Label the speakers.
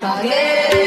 Speaker 1: 好耶